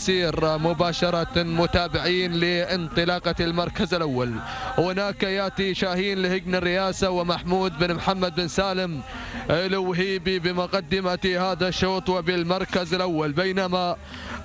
سير مباشرة متابعين لانطلاقة المركز الأول. هناك يأتي شاهين لهجن الرئاسة ومحمود بن محمد بن سالم الوهيبي بمقدمة هذا الشوط وبالمركز الأول. بينما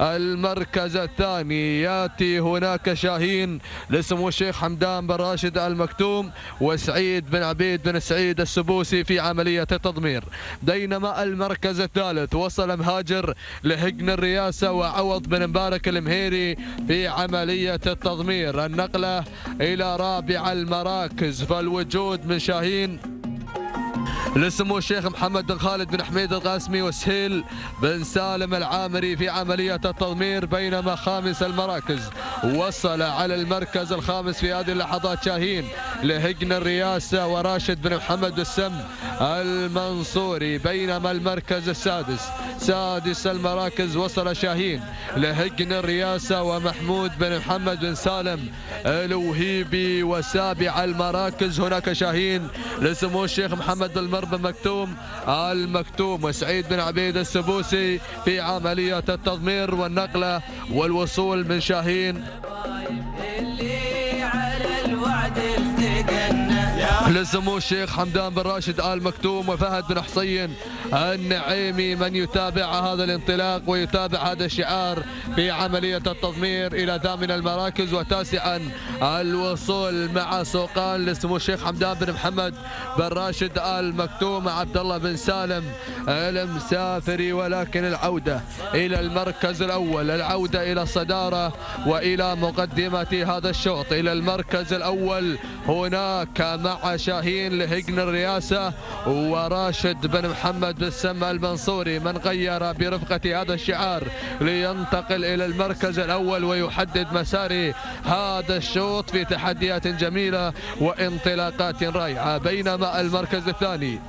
المركز الثاني يأتي هناك شاهين لسمو الشيخ حمدان بن راشد المكتوم وسعيد بن عبيد بن سعيد السبوسي في عملية التضمير. بينما المركز الثالث وصل مهاجر لهجن الرئاسة وعوض بن مبارك المهيري في عملية التضمير. النقلة إلى رابع المراكز فالوجود من شاهين لسمو الشيخ محمد بن خالد بن حميد القاسمي وسهيل بن سالم العامري في عملية التضمير بينما خامس المراكز. وصل على المركز الخامس في هذه اللحظات شاهين لهجن الرئاسة وراشد بن محمد السم المنصوري بينما المركز السادس سادس المراكز وصل شاهين لهجن الرئاسة ومحمود بن محمد بن سالم الوهيبي وسابع المراكز. هناك شاهين لسمو الشيخ محمد بن المربى مكتوم المكتوم وسعيد بن عبيد السبوسي في عملية التضمير والنقلة والوصول من شاهين. لسمو الشيخ حمدان بن راشد آل مكتوم وفهد بن حسين النعيمي من يتابع هذا الانطلاق ويتابع هذا الشعار في عملية التضمير إلى ثامن المراكز وتاسعا الوصول مع سوقان لسمو الشيخ حمدان بن محمد بن راشد آل مكتوم عبد الله بن سالم المسافري ولكن العودة إلى المركز الأول العودة إلى الصدارة وإلى مقدمة هذا الشوط. إلى المركز الأول هناك مع شاهين لهجن الرئاسة وراشد بن محمد بن سما المنصوري من غير برفقة هذا الشعار لينتقل إلى المركز الأول ويحدد مسار هذا الشوط في تحديات جميلة وانطلاقات رائعة بينما المركز الثاني.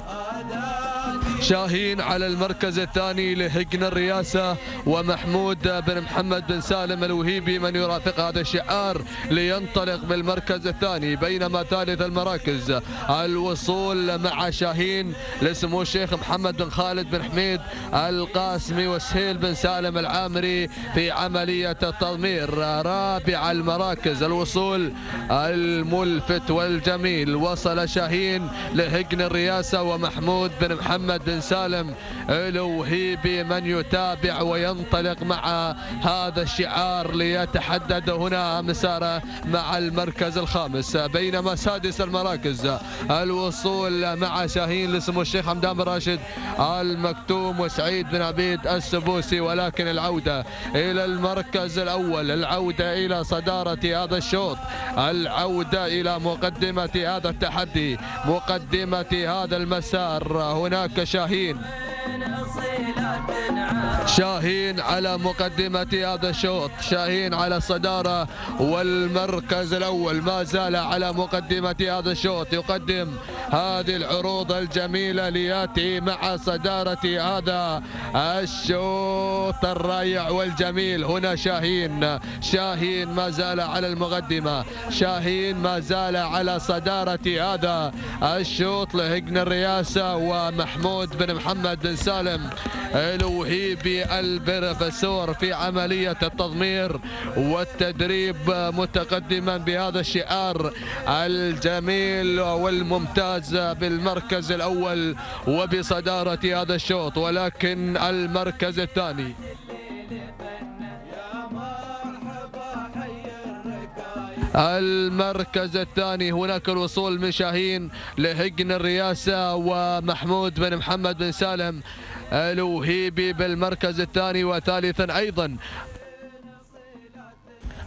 شاهين على المركز الثاني لهجن الرئاسة ومحمود بن محمد بن سالم الوهيبي من يرافق هذا الشعار لينطلق بالمركز الثاني بينما ثالث المراكز الوصول مع شاهين لسمو الشيخ محمد بن خالد بن حميد القاسمي وسهيل بن سالم العامري في عملية التضمير. رابع المراكز الوصول الملفت والجميل. وصل شاهين لهجن الرئاسة ومحمود بن محمد بن سالم الوهيبي من يتابع وينطلق مع هذا الشعار ليتحدد هنا مساره مع المركز الخامس. بينما سادس المراكز الوصول مع شاهين لسمو الشيخ حمدان بن راشد المكتوم وسعيد بن عبيد السبوسي. ولكن العودة إلى المركز الأول العودة إلى صدارة هذا الشوط العودة إلى مقدمة هذا التحدي مقدمة هذا المسار. هناك شاهين. شاهين على مقدمة هذا الشوط. شاهين على الصدارة والمركز الأول. ما زال على مقدمة هذا الشوط. يقدم هذه العروض الجميلة لياتي مع صدارة هذا الشوط الرائع والجميل. هنا شاهين. شاهين ما زال على المقدمة. شاهين ما زال على صدارة هذا الشوط لهجن الرئاسة ومحمود بن محمد بن سالم الوهيبي. البروفيسور في عملية التضمير والتدريب متقدما بهذا الشعار الجميل والممتاز بالمركز الأول وبصدارة هذا الشوط ولكن المركز الثاني. المركز الثاني هناك الوصول من شاهين لهجن الرئاسة ومحمود بن محمد بن سالم. الوهيبي بالمركز الثاني وثالثا أيضا.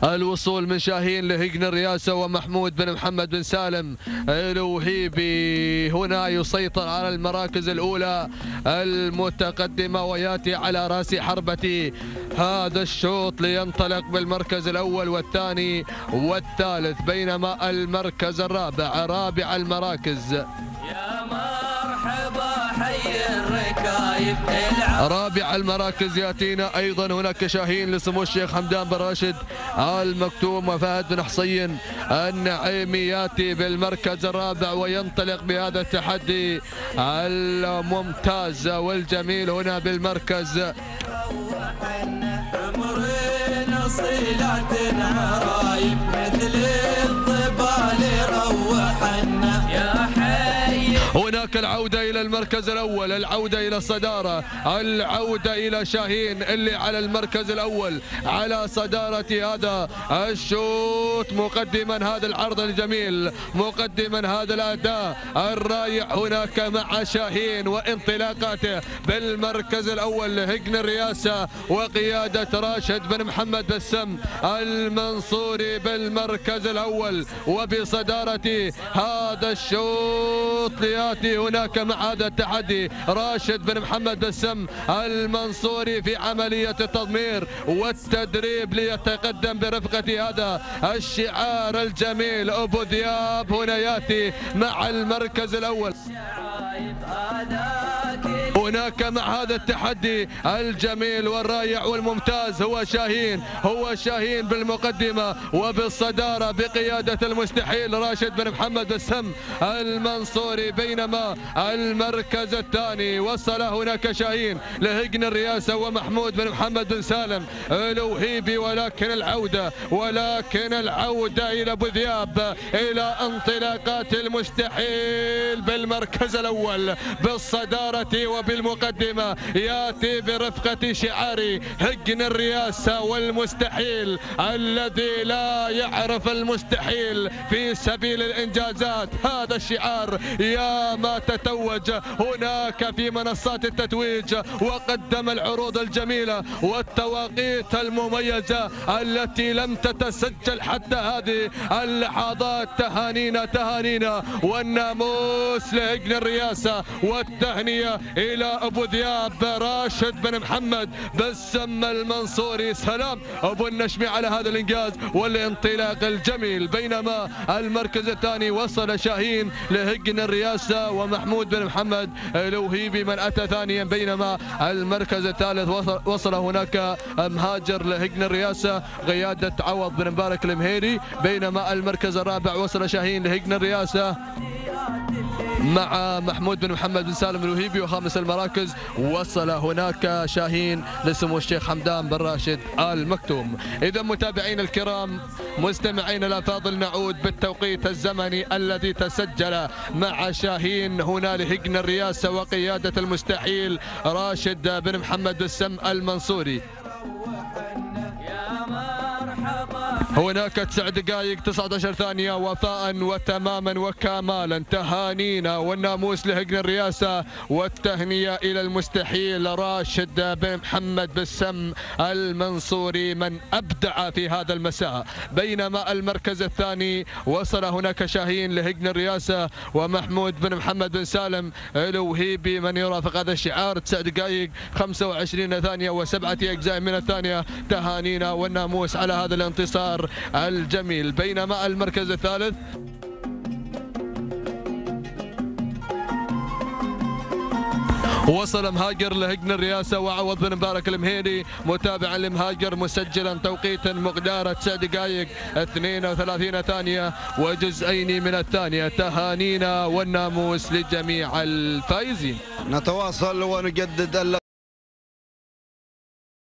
الوصول من شاهين لهجن الرئاسة ومحمود بن محمد بن سالم. الوهيبي هنا يسيطر على المراكز الأولى المتقدمة ويأتي على رأس حربة. هذا الشوط لينطلق بالمركز الأول والثاني والثالث بينما المركز الرابع رابع المراكز. رابع المراكز يأتينا أيضا. هناك شاهين لسمو الشيخ حمدان بن راشد المكتوم وفهد بن حصين النعيمي يأتي بالمركز الرابع وينطلق بهذا التحدي الممتاز والجميل هنا بالمركز. عرايب مثل روحنا يا حي هناك العودة إلى المركز. الأول العودة إلى الصدارة العودة إلى شاهين اللي على المركز الأول على صدارة هذا الشوط. مقدما هذا العرض الجميل مقدما هذا الأداء الرائع هناك مع شاهين وانطلاقاته بالمركز الأول. لهجن الرئاسة وقيادة راشد بن محمد بسم المنصوري بالمركز الأول. وبصدارة هذا الشوط ليأتي هناك مع هذا التحدي راشد بن محمد بسم المنصوري في عملية التضمير والتدريب ليتقدم برفقة هذا الشعار الجميل. أبو ذياب هنا يأتي مع المركز الأول. هناك مع هذا التحدي الجميل والرائع والممتاز هو شاهين هو شاهين بالمقدمة وبالصدارة بقيادة المستحيل راشد بن محمد السم المنصوري بينما المركز الثاني وصل هناك شاهين لهجن الرئاسة ومحمود بن محمد بن سالم الوهيبي ولكن العودة ولكن العودة إلى أبو ذياب إلى انطلاقات المستحيل بالمركز الأول بالصدارة وبالمقدمة ياتي برفقة شعار هجن الرئاسة والمستحيل. الذي لا يعرف المستحيل في سبيل الإنجازات. هذا الشعار يا ما تتوج. هناك في منصات التتويج وقدم العروض الجميلة والتواقيت المميزة التي لم تتسجل حتى هذه. اللحظات تهانينا تهانينا. والناموس لهجن الرئاسة والتهنئة إلى أبو ذياب راشد بن محمد بسم المنصوري. سلام. أبو النشمي على هذا الإنجاز والانطلاق الجميل. بينما المركز الثاني وصل شاهين لهجن الرئاسة ومحمود بن محمد الوهيبي من أتى ثانيا. بينما المركز الثالث وصل, وصل هناك مهاجر لهجن الرئاسة قيادة عوض بن مبارك المهيري. بينما المركز الرابع وصل شاهين لهجن الرئاسة مع محمود بن محمد بن سالم الوهيبي وخامس المراكز. وصل هناك شاهين لسمو الشيخ حمدان بن راشد آل مكتوم إذا متابعين الكرام مستمعين الأفاضل نعود بالتوقيت الزمني الذي تسجل مع شاهين. هنا لهجن الرئاسة وقيادة المستحيل راشد بن محمد بن سم المنصوري. هناك تسع دقائق 19 ثانية وفاء وتماما وكمالا. تهانينا والناموس لهجن الرئاسة والتهنئة إلى المستحيل. راشد بن محمد بالسم المنصوري من أبدع في هذا المساء. بينما المركز الثاني وصل هناك شاهين لهجن الرئاسة ومحمود بن محمد بن سالم الوهيبي من يرافق هذا الشعار. تسع دقائق 25 ثانية وسبعة أجزاء من الثانية. تهانينا والناموس على هذا الانتصار. الجميل. بينما المركز الثالث وصل مهاجر لهجن الرئاسة وعوض بن مبارك المهيري متابعا لمهاجر مسجلا توقيتا مقدار 9 دقائق 32 ثانية وجزئين من الثانية. تهانينا والناموس لجميع الفائزين. نتواصل ونجدد